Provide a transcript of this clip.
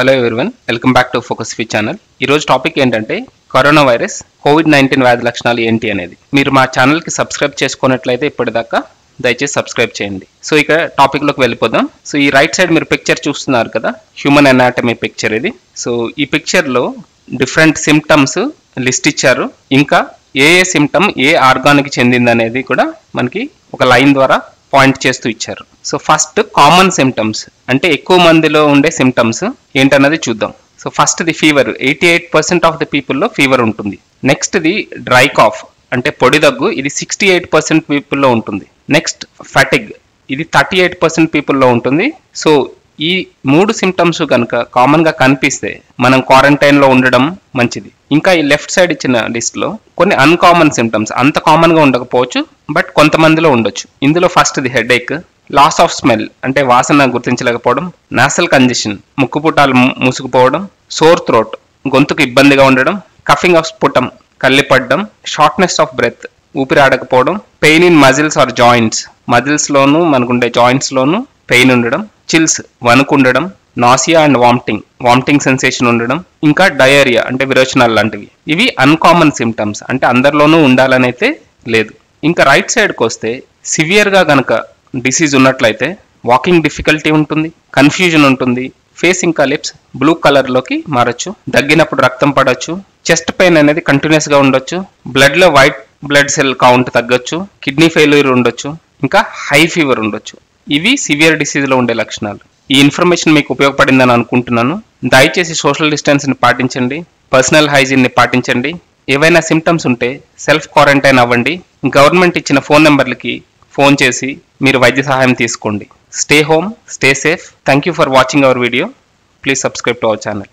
Hello everyone welcome back to focus fee channel ఈరోజు topic ఏంటంటే corona virus covid nineteen వ్యాధి లక్షణాలు ఏంటి అనేది. మీరు మా ఛానల్కి సబ్స్క్రైబ్ చేసుకున్నట్లయితే ఇప్పటిదాకా దయచేసి సబ్స్క్రైబ్ చేయండి. సో ఇక టాపిక్లోకి వెళ్ళిపోదాం. సో ఈ రైట్ సైడ్ మీరు పిక్చర్ చూస్తున్నారు కదా హ్యూమన్ అనాటమీ పిక్చర్ ఇది. సో ఈ పిక్చర్లో డిఫరెంట్ సిమ్టమ్స్ లిస్ట్ ఇచ్చారు. ఇంకా ఏ ఏ సిమ్టమ్ ఏ ఆర్గాన్కి చెందింది అనేది కూడా మనకి ఒక లైన్ ద్వారా పాయింట్ చేస్తూ ఇచ్చారు. సో ఫస్ట్ కామన్ సిమ్టమ్స్ అంటే ఎక్కువ మందిలో ఉండే సిమ్టమ్స్ ఏంటన్నది చూద్దాం. So first the fever eighty eight percent of the పీపుల్లో fever ఉంటుంది. నెక్స్ట్ ది డ్రై కాఫ్ అంటే పొడి దగ్గు ఇది సిక్స్టీ ఎయిట్ పర్సెంట్ పీపుల్లో ఉంటుంది. నెక్స్ట్ ఫటిగ్ ఇది థర్టీ ఎయిట్ పర్సెంట్ పీపుల్లో ఉంటుంది. సో ఈ మూడు సిమ్టమ్స్ కనుక కామన్గా కనిపిస్తే మనం క్వారంటైన్లో ఉండడం మంచిది. ఇంకా ఈ లెఫ్ట్ సైడ్ ఇచ్చిన లిస్ట్లో కొన్ని అన్కామన్ సిమ్టమ్స్ అంత కామన్గా ఉండకపోవచ్చు బట్ కొంతమందిలో ఉండొచ్చు. ఇందులో first the headache loss of smell అంటే వాసన గుర్తించలేకపోవడం నాసల్ కంజెషన్ ముక్కుపుటాలు పుటాలు మూసుకుపోవడం సోర్ థ్రోట్ గొంతుకు ఇబ్బందిగా ఉండడం కఫింగ్ ఆఫ్ స్ఫుటం కళ్ళిపడడం షార్ట్నెస్ ఆఫ్ బ్రెత్ ఊపిరి ఆడకపోవడం pain in muscles or joints muscles లోను మనకుండే జాయింట్స్ లోను పెయిన్ ఉండడం chills వణుకుండడం nausea and vomiting vomiting sensation ఉండడం ఇంకా డయేరియా అంటే విరోచనాలు లాంటివి. ఇవి అన్కామన్ సిమ్టమ్స్ అంటే అందరిలోనూ ఉండాలనైతే లేదు. ఇంకా రైట్ సైడ్కి వస్తే సివియర్గా గనక డిసీజ్ ఉన్నట్లయితే వాకింగ్ డిఫికల్టీ ఉంటుంది కన్ఫ్యూజన్ ఉంటుంది ఫేస్ ఇంకా లిప్స్ బ్లూ కలర్లోకి మారచ్చు దగ్గినప్పుడు రక్తం పడవచ్చు చెస్ట్ పెయిన్ అనేది కంటిన్యూస్గా ఉండొచ్చు బ్లడ్లో వైట్ బ్లడ్ సెల్ కౌంట్ తగ్గొచ్చు కిడ్నీ ఫెయిల్యూర్ ఉండొచ్చు ఇంకా హై ఫీవర్ ఉండొచ్చు. ఇవి సివియర్ డిసీజ్లో ఉండే లక్షణాలు. ఈ ఇన్ఫర్మేషన్ మీకు ఉపయోగపడిందని అనుకుంటున్నాను. దయచేసి సోషల్ డిస్టెన్స్ని పాటించండి. పర్సనల్ హైజీన్ని పాటించండి. ఏవైనా సిమ్టమ్స్ ఉంటే సెల్ఫ్ క్వారంటైన్ అవ్వండి. గవర్నమెంట్ ఇచ్చిన ఫోన్ నెంబర్లకి ఫోన్ చేసి మీరు వైద్య సహాయం తీసుకోండి. Stay home stay safe thank you for watching our video please subscribe to our channel